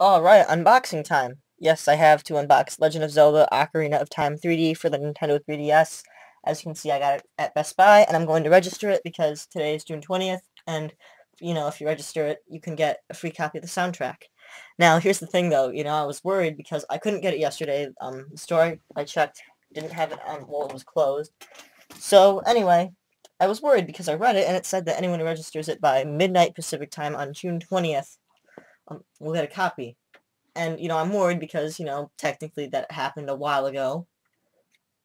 Alright, unboxing time. Yes, I have to unbox Legend of Zelda Ocarina of Time 3D for the Nintendo 3DS. As you can see, I got it at Best Buy, and I'm going to register it because today is June 20th, and, you know, if you register it, you can get a free copy of the soundtrack. Now, here's the thing, though. You know, I was worried because I couldn't get it yesterday. Um, the store I checked didn't have it on, well, it was closed. So, anyway, I was worried because I read it, and it said that anyone who registers it by midnight Pacific time on June 20th um, will get a copy. And, you know, I'm worried because, you know, technically that happened a while ago.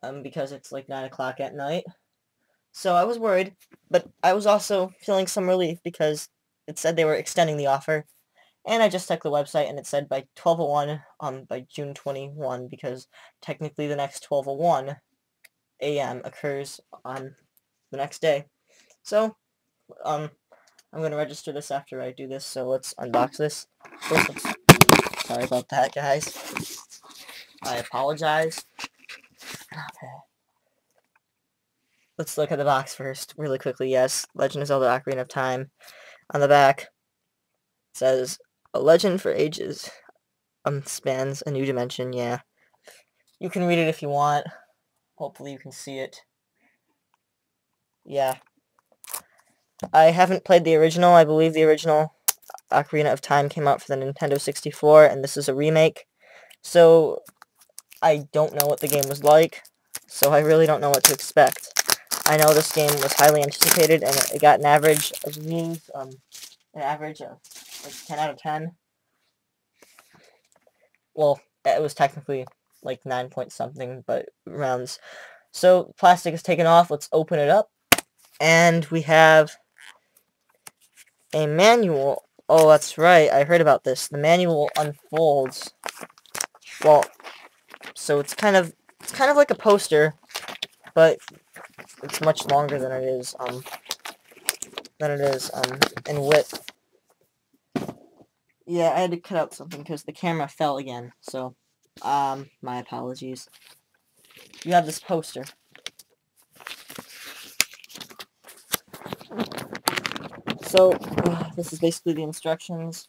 Um, because it's like 9 o'clock at night. So I was worried, but I was also feeling some relief because it said they were extending the offer. And I just checked the website and it said by 12.01 um, by June 21 because technically the next 12.01 a.m. occurs on the next day. So, um, I'm going to register this after I do this, so let's unbox this. Sorry about that, guys. I apologize. Okay. Let's look at the box first, really quickly. Yes, Legend of Zelda Ocarina of Time. On the back, says, A legend for ages. Um, spans a new dimension, yeah. You can read it if you want. Hopefully you can see it. Yeah, I haven't played the original. I believe the original Ocarina of Time came out for the Nintendo 64, and this is a remake. So, I don't know what the game was like, so I really don't know what to expect. I know this game was highly anticipated, and it got an average of reviews, um, an average of like 10 out of 10. Well, it was technically like 9 point something, but rounds. So, plastic is taken off. Let's open it up. And we have a manual. Oh, that's right. I heard about this. The manual unfolds. Well, so it's kind of it's kind of like a poster, but it's much longer than it is um than it is um in width. Yeah, I had to cut out something because the camera fell again. So, um, my apologies. You have this poster. So, uh, this is basically the instructions.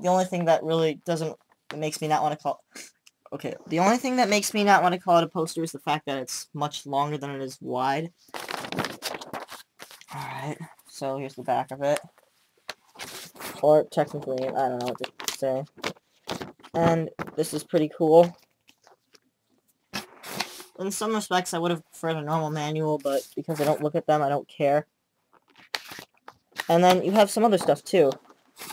The only thing that really doesn't, that makes me not want to call, okay, the only thing that makes me not want to call it a poster is the fact that it's much longer than it is wide. Alright, so here's the back of it. Or, technically, I don't know what to say. And this is pretty cool. In some respects, I would have preferred a normal manual, but because I don't look at them, I don't care. And then you have some other stuff too.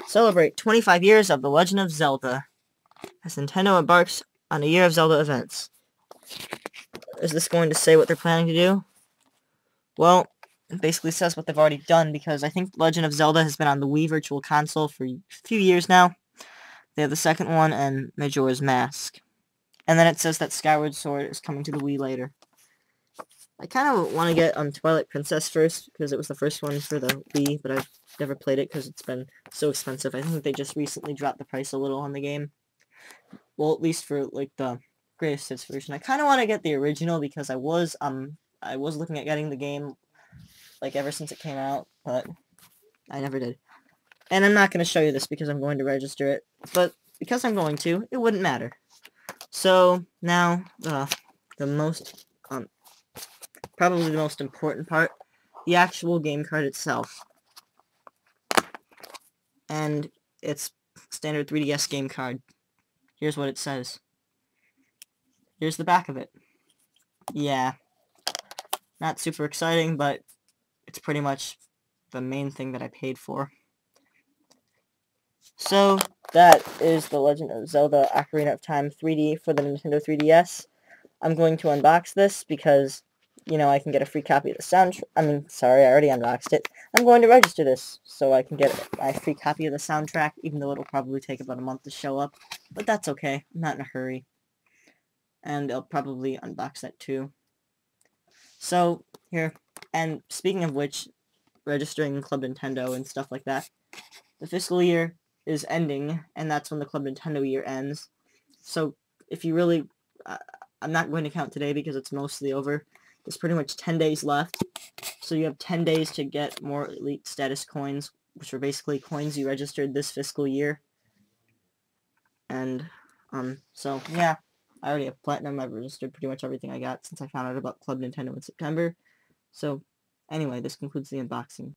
Celebrate 25 years of The Legend of Zelda as Nintendo embarks on a year of Zelda events. Is this going to say what they're planning to do? Well, it basically says what they've already done because I think Legend of Zelda has been on the Wii Virtual Console for a few years now. They have the second one and Majora's Mask. And then it says that Skyward Sword is coming to the Wii later. I kind of want to get um, Twilight Princess first, because it was the first one for the Wii, but I've never played it because it's been so expensive. I think they just recently dropped the price a little on the game. Well, at least for, like, the greatest hits version. I kind of want to get the original because I was, um, I was looking at getting the game, like, ever since it came out, but I never did. And I'm not going to show you this because I'm going to register it, but because I'm going to, it wouldn't matter. So, now, uh, the most probably the most important part, the actual game card itself. And it's standard 3DS game card. Here's what it says. Here's the back of it. Yeah. Not super exciting, but it's pretty much the main thing that I paid for. So, that is The Legend of Zelda Ocarina of Time 3D for the Nintendo 3DS. I'm going to unbox this because you know, I can get a free copy of the soundtrack. I mean, sorry, I already unboxed it. I'm going to register this so I can get a free copy of the soundtrack, even though it'll probably take about a month to show up. But that's okay. I'm not in a hurry. And I'll probably unbox that too. So, here. And speaking of which, registering Club Nintendo and stuff like that, the fiscal year is ending, and that's when the Club Nintendo year ends. So, if you really... Uh, I'm not going to count today because it's mostly over. There's pretty much 10 days left. So you have 10 days to get more elite status coins, which are basically coins you registered this fiscal year. And, um, so, yeah. I already have Platinum. I've registered pretty much everything I got since I found out about Club Nintendo in September. So, anyway, this concludes the unboxing.